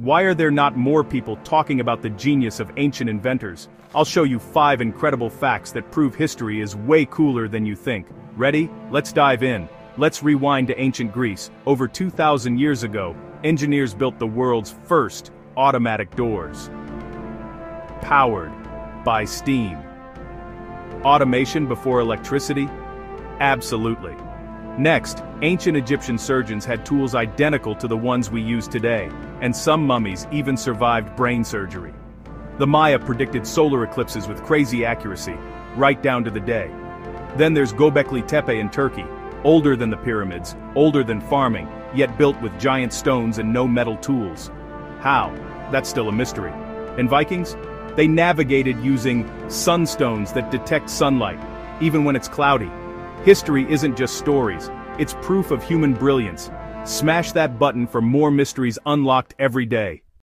Why are there not more people talking about the genius of ancient inventors? I'll show you five incredible facts that prove history is way cooler than you think. Ready? Let's dive in. Let's rewind to ancient Greece. Over 2,000 years ago, engineers built the world's first automatic doors. Powered by steam. Automation before electricity? Absolutely. Next, ancient Egyptian surgeons had tools identical to the ones we use today, and some mummies even survived brain surgery. The Maya predicted solar eclipses with crazy accuracy, right down to the day. Then there's Göbekli Tepe in Turkey, older than the pyramids, older than farming, yet built with giant stones and no metal tools. How? That's still a mystery. And Vikings? They navigated using sunstones that detect sunlight, even when it's cloudy. History isn't just stories, it's proof of human brilliance. Smash that button for more mysteries unlocked every day.